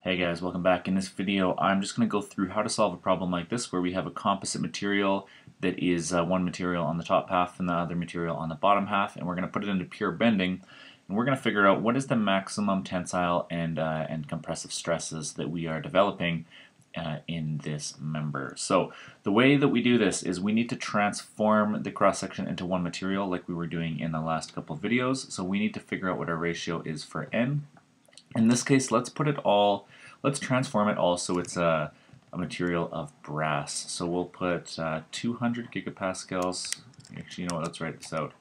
Hey guys, welcome back. In this video, I'm just going to go through how to solve a problem like this where we have a composite material that is uh, one material on the top half and the other material on the bottom half, and we're going to put it into pure bending, and we're going to figure out what is the maximum tensile and, uh, and compressive stresses that we are developing uh, in this member. So the way that we do this is we need to transform the cross-section into one material like we were doing in the last couple videos. So we need to figure out what our ratio is for n. In this case, let's put it all Let's transform it all so it's a, a material of brass. So we'll put uh, 200 gigapascals. Actually, you know what? Let's write this out.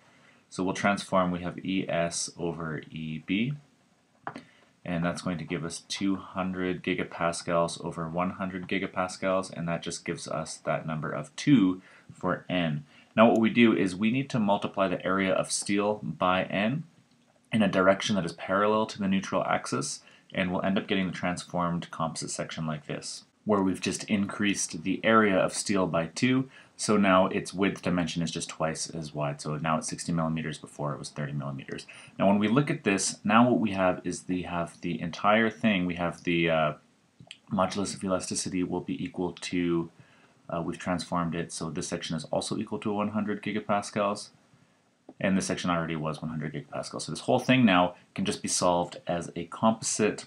So we'll transform. We have ES over EB. And that's going to give us 200 gigapascals over 100 gigapascals. And that just gives us that number of 2 for N. Now what we do is we need to multiply the area of steel by N in a direction that is parallel to the neutral axis and we'll end up getting the transformed composite section like this, where we've just increased the area of steel by 2, so now its width dimension is just twice as wide, so now it's 60 millimeters before it was 30 millimeters. Now when we look at this, now what we have is the have the entire thing, we have the uh, modulus of elasticity will be equal to, uh, we've transformed it, so this section is also equal to 100 gigapascals, and this section already was 100 gigapascal. So this whole thing now can just be solved as a composite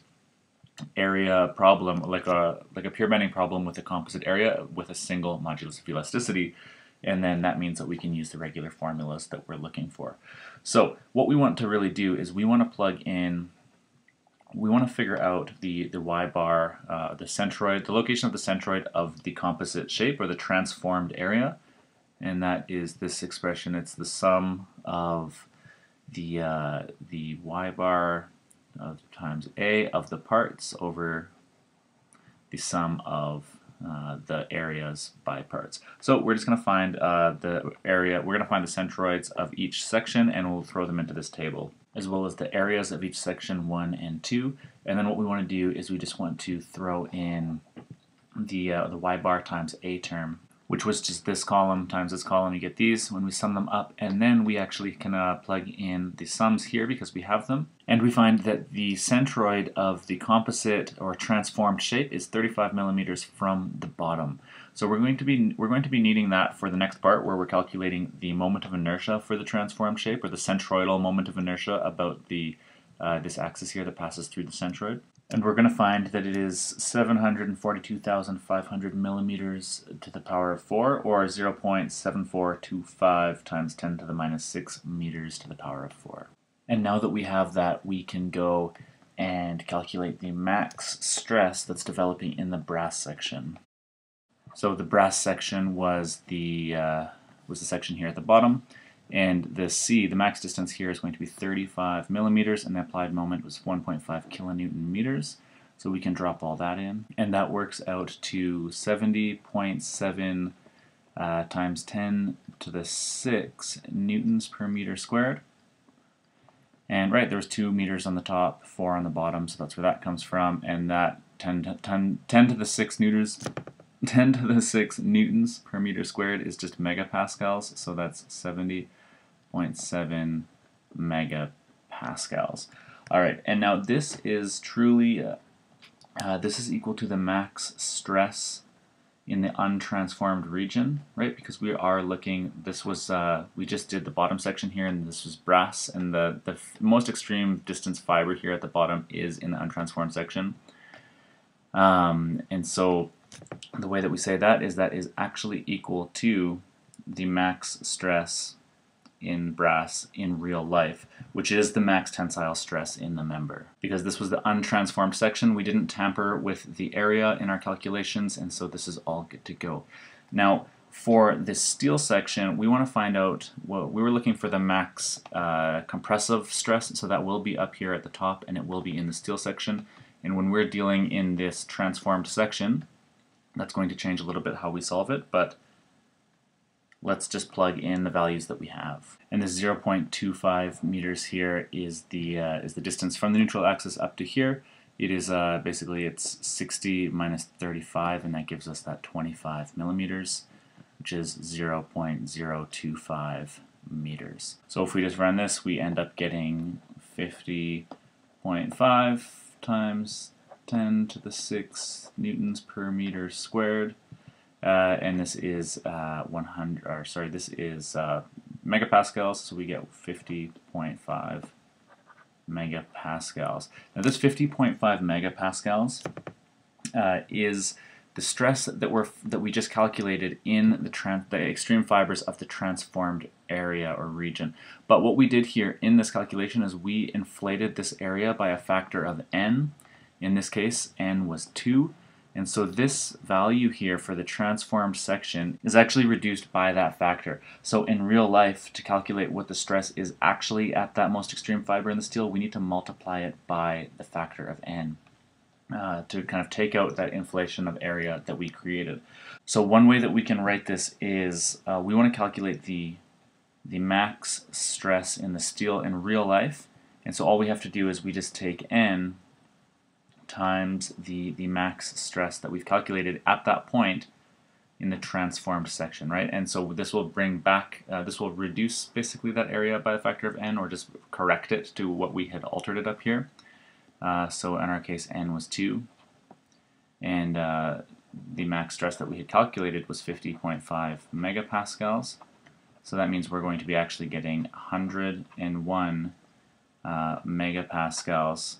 area problem, like a like a pure bending problem with a composite area with a single modulus of elasticity, and then that means that we can use the regular formulas that we're looking for. So what we want to really do is we want to plug in, we want to figure out the the y bar, uh, the centroid, the location of the centroid of the composite shape or the transformed area and that is this expression. It's the sum of the uh, the y bar of times a of the parts over the sum of uh, the areas by parts. So we're just going to find uh, the area, we're going to find the centroids of each section and we'll throw them into this table as well as the areas of each section 1 and 2 and then what we want to do is we just want to throw in the, uh, the y bar times a term which was just this column times this column, you get these when we sum them up, and then we actually can uh, plug in the sums here because we have them, and we find that the centroid of the composite or transformed shape is 35 millimeters from the bottom. So we're going to be we're going to be needing that for the next part where we're calculating the moment of inertia for the transformed shape or the centroidal moment of inertia about the uh, this axis here that passes through the centroid. And we're going to find that it is 742,500 millimeters to the power of 4, or 0.7425 times 10 to the minus 6 meters to the power of 4. And now that we have that, we can go and calculate the max stress that's developing in the brass section. So the brass section was the uh, was the section here at the bottom, and the C, the max distance here is going to be 35 millimeters, and the applied moment was 1.5 kilonewton meters. So we can drop all that in. And that works out to 70.7 uh, times 10 to the 6 newtons per meter squared. And right, there's 2 meters on the top, 4 on the bottom, so that's where that comes from. And that 10 to, 10, 10 to the 6 newtons 10 to the 6 newtons per meter squared is just megapascals, so that's 70 0.7 megapascals. All right, and now this is truly, uh, uh, this is equal to the max stress in the untransformed region, right? Because we are looking, this was, uh, we just did the bottom section here, and this was brass, and the, the most extreme distance fiber here at the bottom is in the untransformed section. Um, and so the way that we say that is that is actually equal to the max stress in brass in real life, which is the max tensile stress in the member. Because this was the untransformed section, we didn't tamper with the area in our calculations, and so this is all good to go. Now, for this steel section, we want to find out, well, we were looking for the max uh, compressive stress, so that will be up here at the top, and it will be in the steel section. And when we're dealing in this transformed section, that's going to change a little bit how we solve it, but let's just plug in the values that we have. And this 0.25 meters here is the uh, is the distance from the neutral axis up to here. It is uh, basically it's 60 minus 35, and that gives us that 25 millimeters, which is 0.025 meters. So if we just run this, we end up getting 50.5 times 10 to the 6 newtons per meter squared. Uh, and this is uh, 100, or sorry, this is uh, megapascals, so we get 50.5 megapascals. Now this 50.5 megapascals uh, is the stress that we're that we just calculated in the, the extreme fibers of the transformed area or region. But what we did here in this calculation is we inflated this area by a factor of n. In this case, n was 2. And so this value here for the transformed section is actually reduced by that factor. So in real life, to calculate what the stress is actually at that most extreme fiber in the steel, we need to multiply it by the factor of n. Uh, to kind of take out that inflation of area that we created. So one way that we can write this is uh, we want to calculate the the max stress in the steel in real life and so all we have to do is we just take n times the the max stress that we've calculated at that point in the transformed section right and so this will bring back uh, this will reduce basically that area by a factor of n or just correct it to what we had altered it up here uh, so in our case, n was 2. And uh, the max stress that we had calculated was 50.5 megapascals. So that means we're going to be actually getting 101 uh, megapascals.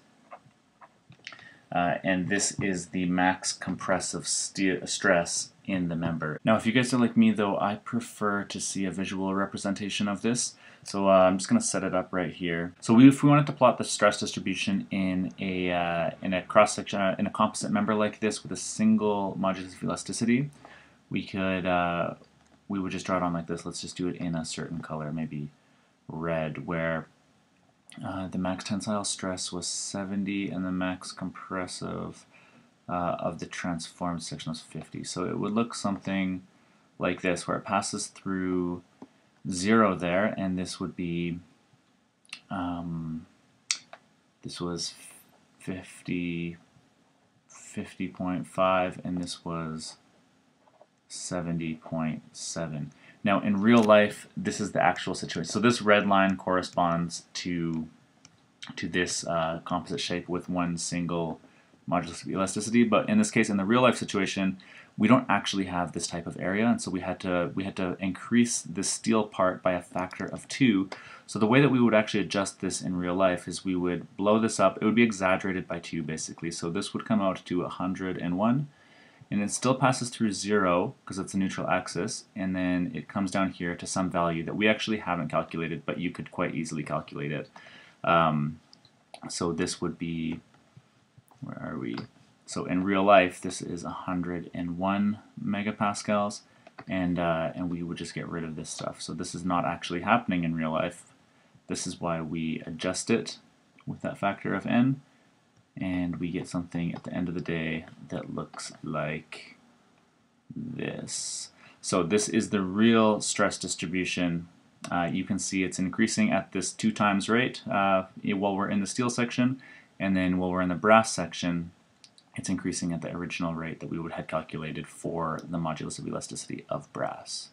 Uh, and this is the max compressive stress in the member. Now if you guys are like me though, I prefer to see a visual representation of this. So uh, I'm just going to set it up right here. So we, if we wanted to plot the stress distribution in a uh, in a cross section uh, in a composite member like this with a single modulus of elasticity, we could uh, we would just draw it on like this. Let's just do it in a certain color, maybe red, where uh, the max tensile stress was 70 and the max compressive uh, of the transformed section was 50. So it would look something like this, where it passes through 0 there, and this would be, um, this was 50, 50.5, and this was 70.7. Now, in real life, this is the actual situation. So this red line corresponds to to this uh, composite shape with one single modulus of elasticity. But in this case, in the real life situation, we don't actually have this type of area, and so we had to we had to increase the steel part by a factor of two. So the way that we would actually adjust this in real life is we would blow this up. It would be exaggerated by two, basically. So this would come out to 101, and it still passes through zero because it's a neutral axis, and then it comes down here to some value that we actually haven't calculated, but you could quite easily calculate it. Um, so this would be, where are we? So in real life, this is 101 megapascals, and, uh, and we would just get rid of this stuff. So this is not actually happening in real life. This is why we adjust it with that factor of n, and we get something at the end of the day that looks like this. So this is the real stress distribution. Uh, you can see it's increasing at this two times rate uh, while we're in the steel section, and then while we're in the brass section, it's increasing at the original rate that we would have calculated for the modulus of elasticity of brass.